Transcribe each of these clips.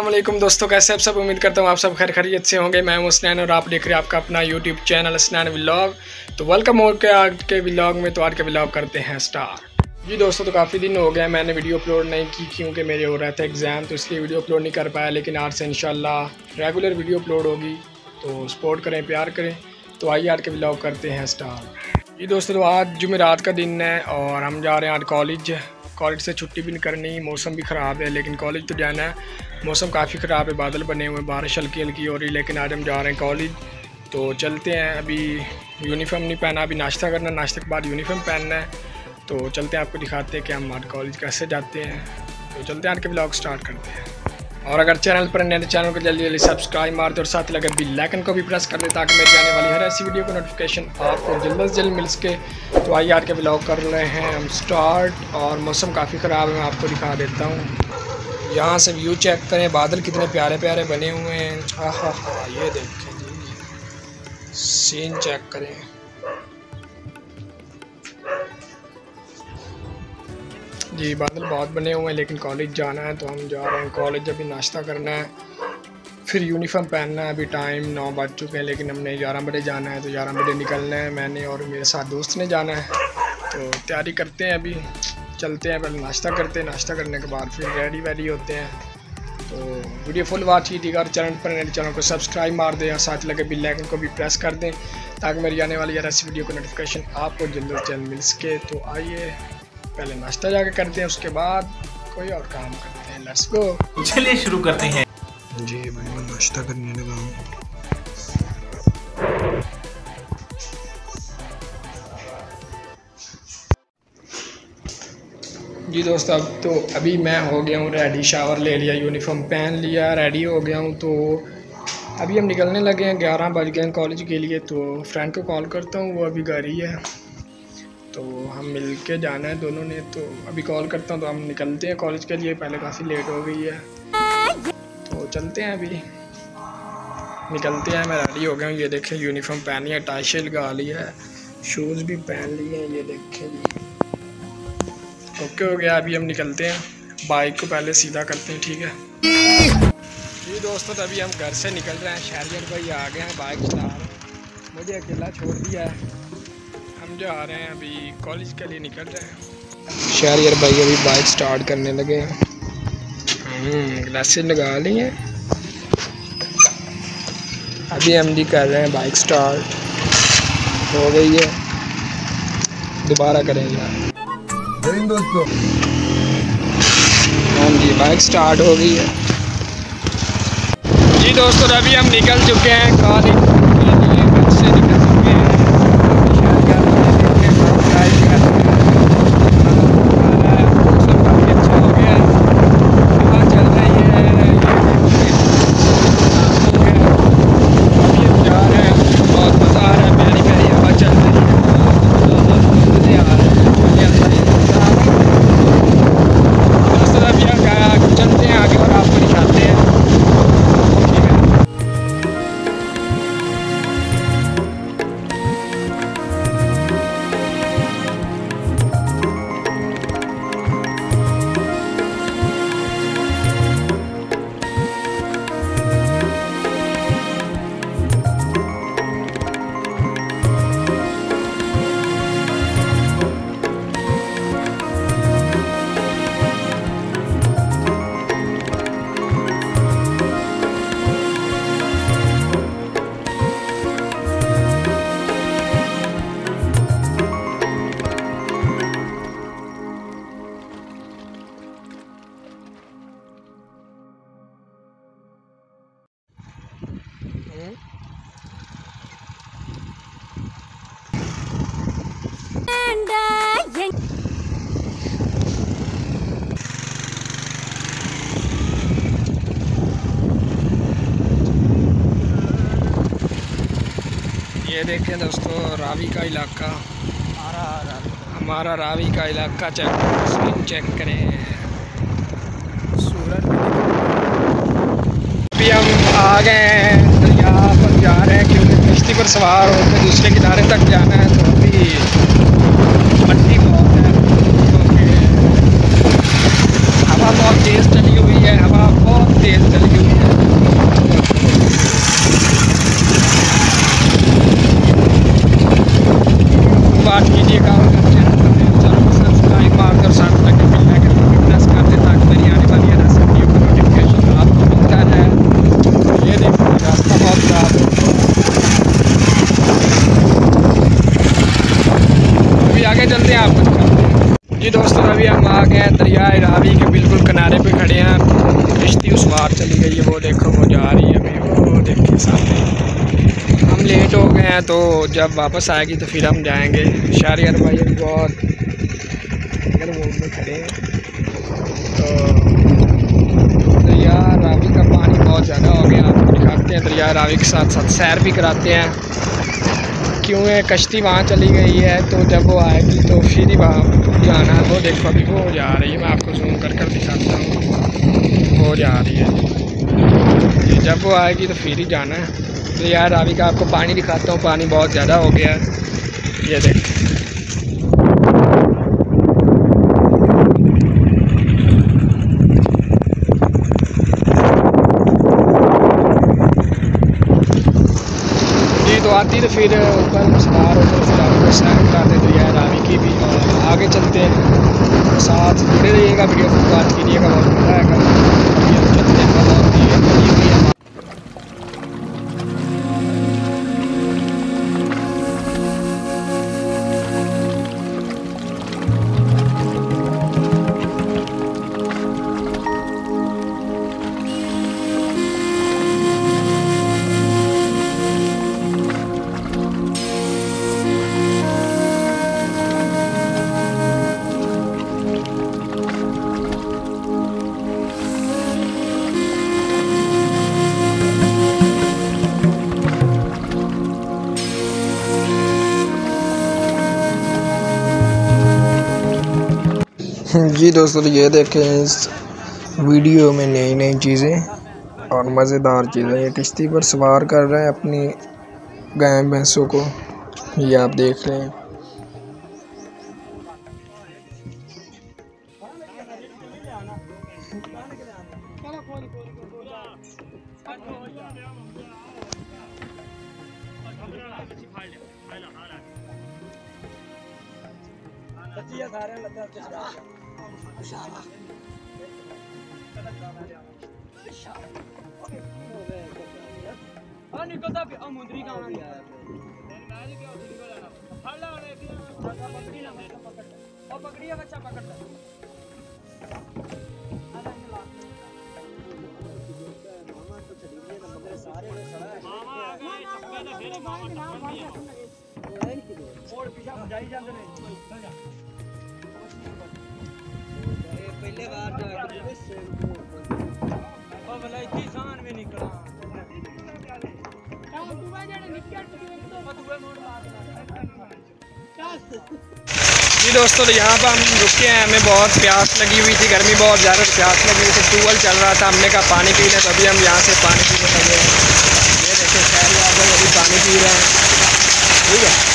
वालेकुम दोस्तों, कैसे आप सब? उम्मीद करता हूँ आप सब खैर खरीत से होंगे। मैं हूँ स्नैन और आप देख रहे हैं आपका अपना यूट्यूब चैनल स्नैन व्लॉग तो वेलकम हो के आज के व्लॉग में? तो आज के व्लॉग करते हैं स्टार जी दोस्तों तो काफ़ी दिन हो गया मैंने वीडियो अपलोड नहीं की, क्योंकि मेरे हो रहा था एग्ज़ाम तो इसलिए वीडियो अपलोड नहीं कर पाया, लेकिन आज से इंशाल्लाह रेगुलर वीडियो अपलोड होगी। तो सपोर्ट करें, प्यार करें। तो आइए आज के ब्लॉग करते हैं स्टार्ट जी दोस्तों तो आज जुमेरात का दिन है और हम जा रहे हैं आज कॉलेज कॉलेज से छुट्टी भी नहीं करनी, मौसम भी ख़राब है, लेकिन कॉलेज तो जाना है। मौसम काफ़ी ख़राब है, बादल बने हुए बारिश हल्की हल्की हो रही, लेकिन आज हम जा रहे हैं कॉलेज तो चलते हैं, अभी यूनिफॉर्म नहीं पहना, अभी नाश्ता करना, नाश्ते के बाद यूनिफॉर्म पहनना है। तो चलते हैं, आपको दिखाते हैं कि हम आज कॉलेज कैसे जाते हैं। तो चलते हैं, आज के ब्लॉग स्टार्ट करते हैं। और अगर चैनल पर नए चैनल को जल्दी जल्दी सब्सक्राइब मार दो और साथ ही अगर बिल लाइकन को भी प्रेस कर दे ताकि मेरी आने वाली हर ऐसी वीडियो को नोटिफिकेशन आपको जल्द से जल्द मिल सके। तो आइए आज के ब्लॉग कर रहे हैं हम स्टार्ट और मौसम काफ़ी ख़राब है, मैं आपको दिखा देता हूँ। यहाँ से व्यू चेक करें, बादल कितने प्यारे प्यारे बने हुए हैं। हाँ हाँ हाँ ये देखें। जी सीन चेक करें। जी, बादल बहुत बने हुए हैं, लेकिन कॉलेज जाना है तो हम जा रहे हैं। कॉलेज अभी नाश्ता करना है, फिर यूनिफॉर्म पहनना है, अभी टाइम नौ बज चुके हैं, लेकिन हमने ग्यारह बजे जाना है तो ग्यारह बजे निकलना है। मैंने और मेरे साथ दोस्त ने जाना है तो तैयारी करते हैं अभी। चलते हैं, पहले नाश्ता करते हैं, नाश्ता करने के बाद फिर रेडी वेडी होते हैं। तो वीडियो फुल वाच कीजिएगा और चैनल पर मेरे चैनल को सब्सक्राइब मार दें और साथ लगे बिल आइकन को भी प्रेस कर दें, ताकि मेरी आने वाली यार ऐसी वीडियो को नोटिफिकेशन आपको जल्द से जल्द मिल सके। तो आइए पहले नाश्ता जाके करते हैं उसके बाद कोई और काम करते हैं। लेट्स गो चलिए शुरू करते हैं। जी मैं नाश्ता करने लगा हूँ। जी दोस्त अब तो अभी मैं हो गया हूँ रेडी शावर ले लिया यूनिफॉर्म पहन लिया रेडी हो गया हूँ तो अभी हम निकलने लगे हैं ग्यारह बज गए हैं कॉलेज के लिए तो फ्रेंड को कॉल करता हूँ वो अभी घर ही है। तो हम मिल के जाना है दोनों ने तो अभी कॉल करता हूँ तो हम निकलते हैं कॉलेज के लिए, पहले काफ़ी लेट हो गई है। तो चलते हैं अभी। निकलते हैं, मैं रेडी हो गया हूँ। ये देखें यूनिफॉर्म पहनी है टाई शेल लगा लिया है शूज़ भी पहन लिए हैं, ये देखें ओके हो गया, अभी हम निकलते हैं। बाइक को पहले सीधा करते हैं, ठीक है? जी दोस्तों तो अभी हम घर से निकल रहे हैं शहरियर भाई आ गए हैं बाइक चला रहे हैं। मुझे अकेला छोड़ दिया है। हम जो आ रहे हैं अभी कॉलेज के लिए निकल रहे हैं। शहरियर भाई अभी बाइक स्टार्ट करने लगे हैं। ग्लासेस लगा ली हैं। अभी हम जी कर रहे हैं बाइक स्टार्ट हो गई है। दोबारा करेंगे। दोस्तों। हाँ जी बाइक स्टार्ट हो गई है। जी दोस्तों अभी हम निकल चुके हैं कॉलेज ये देखें दोस्तों रावी का इलाका। हमारा रावी। का इलाका चेक चेक करें। सूरज अभी हम आ गए हैं दरिया पर जा रहे हैं क्योंकि किश्ती पर सवार होकर दूसरे किनारे तक जाना है तो अभी मट्टी बहुत है। हवा बहुत तेज़ चली हुई है, हवा बहुत तेज़ चली हुई है। जी दोस्तों, अभी हम आ गए हैं दरिया रावी के बिल्कुल किनारे पे खड़े हैं। किश्ती उस बार चली गई है, वो देखो, वो जा रही है अभी, वो देखिए सामने। हम लेट हो गए हैं तो जब वापस आएगी तो फिर हम जाएँगे। शारियार भाई अभी बहुत मूड में खड़े हैं तो दरिया रावी का पानी बहुत ज़्यादा हो गया। आपको दिखाते हैं, दरिया रावी के साथ साथ सैर भी कराते हैं। क्यों है? कश्ती वहाँ चली गई है तो जब वो आएगी तो फिर ही वहाँ जाना है वो देखो अभी वो जा रही है, मैं आपको जूम कर कर दिखाता हूँ। वो जा रही है। जब वो आएगी तो फिर ही जाना है। तो यार अभी का आपको पानी दिखाता हूँ, पानी बहुत ज़्यादा हो गया है। ये देख। आती तो फिर ऊपर सवार होकर फिर आपको सैर कराते तो यार रावी की भी और आगे चलते हैं। साथ जुड़े रहिएगा वीडियो को बात कीजिएगा बहुत मज़ा आएगा जी दोस्तों तो ये देखें इस वीडियो में नई नई चीज़ें और मज़ेदार चीज़ें। ये किश्ती पर सवार कर रहे हैं अपनी गाय, भैंसों को। ये आप देख रहे हैं। सारे हाँ निकलता भी मुंदरी का आना और पकड़िए बच्चा पकड़ता मामा, आ गए चक्का ना फिर मामा टक्कर दिया और पीछा जाई जाते ने चल जा पहले बार इतनी शान में निकला जी दोस्तों तो यहाँ पर हम रुके हैं। हमें बहुत प्यास लगी हुई थी, गर्मी बहुत ज़्यादा प्यास लगी हुई थी। ट्यूबवेल चल रहा था, हमने कहा पानी पी लें तो अभी हम यहाँ से पानी पीने लगे हैं ये देखिए शहर आ गए अभी पानी पी रहे हैं। ठीक है।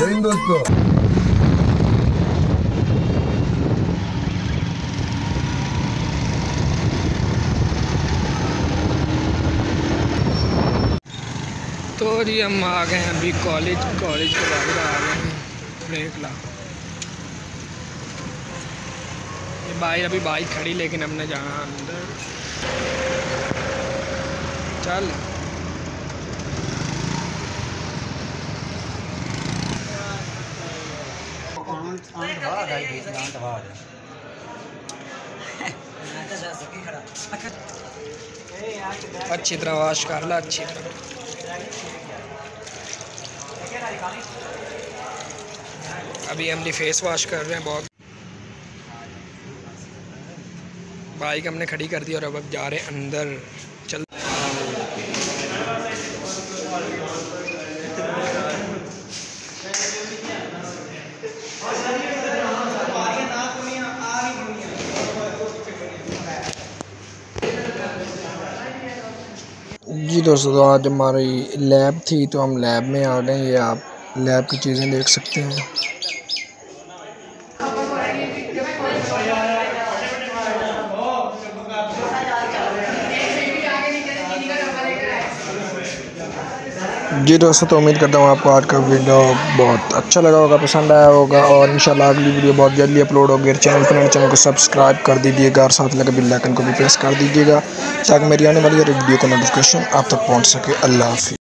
जय दोस्तों। तो जी हम आ गए हैं अभी कॉलेज कॉलेज के बाहर आ गए हैं। ब्रेक ला। ये बाइक अभी बाइक खड़ी, लेकिन हमने जाना अंदर। चल। अच्छी तरह वाश कर ला, अच्छी तरह। अभी हम फेस वॉश कर रहे हैं बहुत। बाइक हमने खड़ी कर दी और अब अब जा रहे हैं अंदर चल जी दोस्तों तो आज हमारी लैब थी तो हम लैब में आ गए। ये आप लैब की चीज़ें देख सकते हैं। जी दोस्तों तो उम्मीद करता हूँ आपको आज का वीडियो बहुत अच्छा लगा होगा, पसंद आया होगा और इंशाल्लाह अगली वीडियो बहुत जल्दी अपलोड होगी चैनल पर चैनल को सब्सक्राइब कर दीजिएगा और साथ लगे बिल आइकन को भी प्रेस कर दीजिएगा ताकि मेरी आने वाली वीडियो का नोटिफिकेशन आप तक पहुँच सके। अल्लाह हाफि